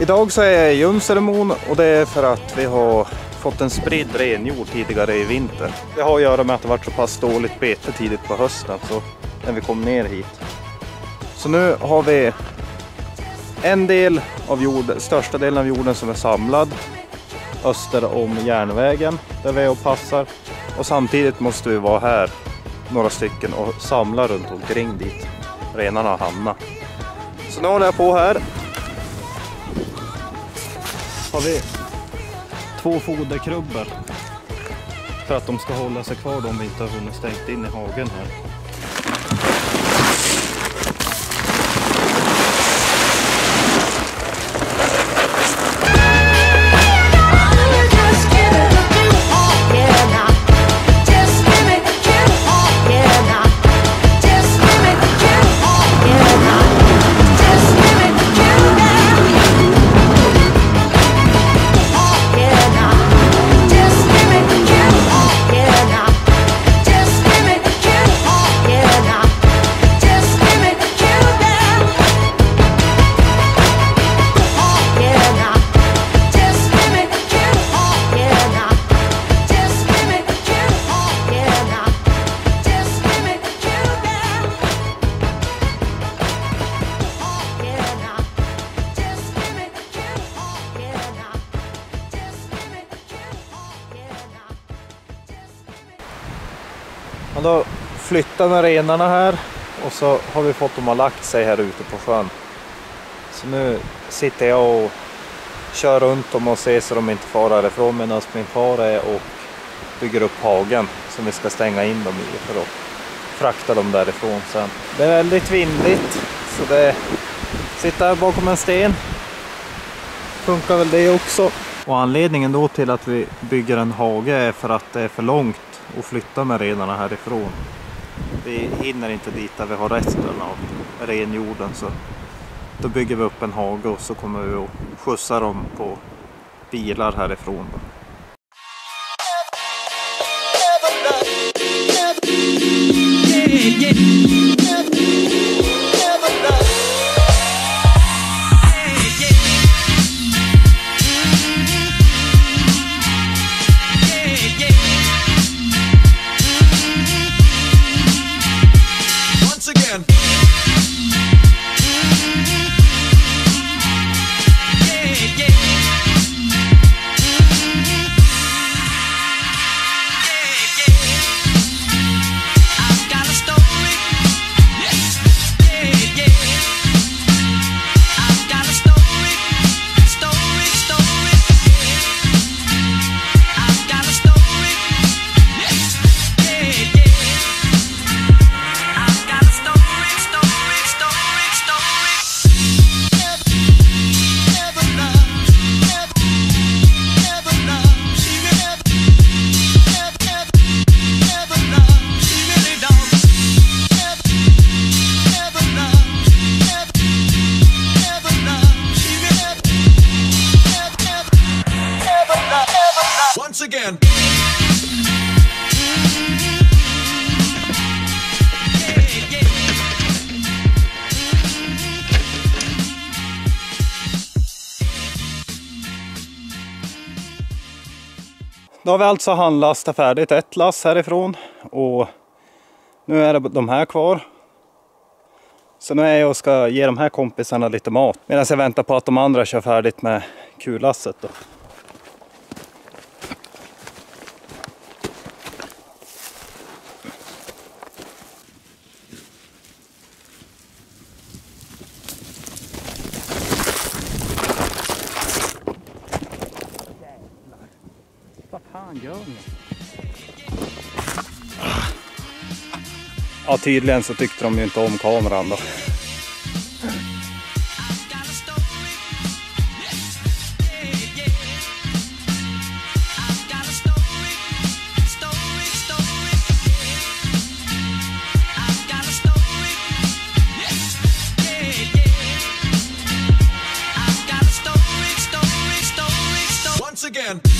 Idag så är jag i Junseremon och det är för att vi har fått en spridd renjord tidigare i vinter. Det har att göra med att det varit så pass dåligt bete tidigt på hösten så när vi kom ner hit. Så nu har vi en del av jorden, största delen av jorden som är samlad öster om järnvägen där vi är och passar. Och samtidigt måste vi vara här några stycken och samla runt omkring dit renarna har hamnat. Så nu håller jag på här. Har vi två foderkrubbor för att de ska hålla sig kvar om vi inte har hunnit stängt in i hagen här. Och då flyttar med renarna här och så har vi fått dem att lagt sig här ute på sjön. Så nu sitter jag och kör runt dem och ser så de inte far härifrån medan min far är och bygger upp hagen som vi ska stänga in dem i för att frakta dem därifrån sen. Det är väldigt vindigt, så det sitter här bakom en sten. Funkar väl det också. Och anledningen då till att vi bygger en hage är för att det är för långt och flytta med renarna härifrån. Vi hinner inte dit där vi har resten av renjorden så då bygger vi upp en hage och så kommer vi att skjutsa dem på bilar härifrån. Då. yeah. Då har vi alltså handlastat färdigt ett lass härifrån och nu är det de här kvar. Så nu är jag och ska ge de här kompisarna lite mat medan jag väntar på att de andra kör färdigt med kullasset. Då. fan gör ni? Ja, tydligen så tyckte de ju inte om kameran då. again.